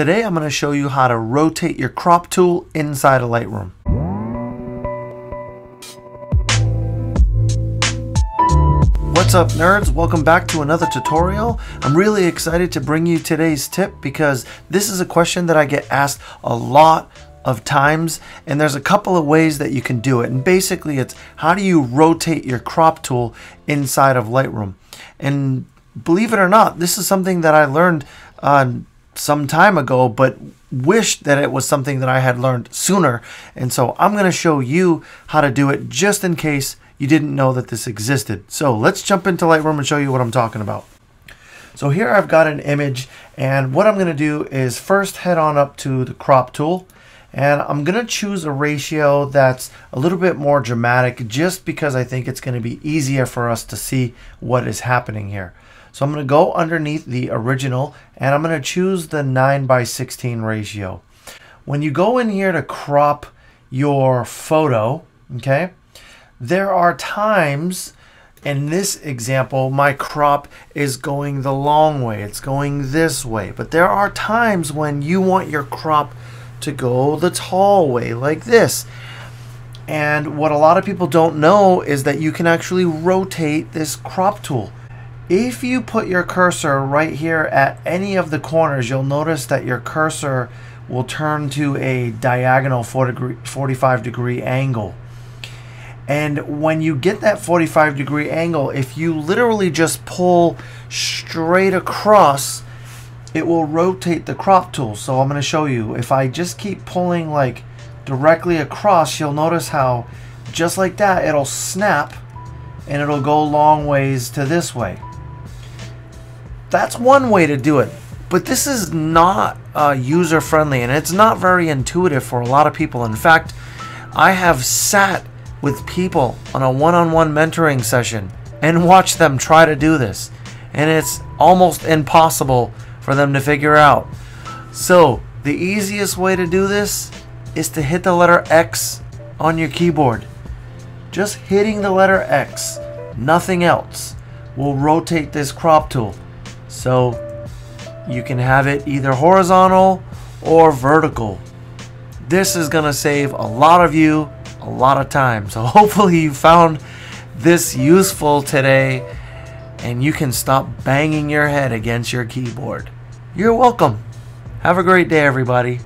Today I'm going to show you how to rotate your crop tool inside of Lightroom. What's up nerds? Welcome back to another tutorial. I'm really excited to bring you today's tip because this is a question that I get asked a lot of times and there's a couple of ways that you can do it and basically it's how do you rotate your crop tool inside of Lightroom and believe it or not this is something that I learned uh, some time ago but wished that it was something that I had learned sooner. And so I'm going to show you how to do it just in case you didn't know that this existed. So let's jump into Lightroom and show you what I'm talking about. So here I've got an image and what I'm going to do is first head on up to the crop tool and I'm gonna choose a ratio that's a little bit more dramatic just because I think it's gonna be easier for us to see what is happening here. So I'm gonna go underneath the original and I'm gonna choose the 9 by 16 ratio. When you go in here to crop your photo, okay, there are times in this example, my crop is going the long way. It's going this way. But there are times when you want your crop to go the tall way like this. And what a lot of people don't know is that you can actually rotate this crop tool. If you put your cursor right here at any of the corners, you'll notice that your cursor will turn to a diagonal 45 degree angle. And when you get that 45 degree angle, if you literally just pull straight across, it will rotate the crop tool. So I'm going to show you. If I just keep pulling like directly across, you'll notice how just like that, it'll snap and it'll go long ways to this way. That's one way to do it. But this is not uh, user friendly and it's not very intuitive for a lot of people. In fact, I have sat with people on a one-on-one -on -one mentoring session and watched them try to do this. And it's almost impossible for them to figure out. So, the easiest way to do this is to hit the letter X on your keyboard. Just hitting the letter X, nothing else, will rotate this crop tool. So, you can have it either horizontal or vertical. This is going to save a lot of you a lot of time. So, hopefully, you found this useful today and you can stop banging your head against your keyboard. You're welcome. Have a great day, everybody.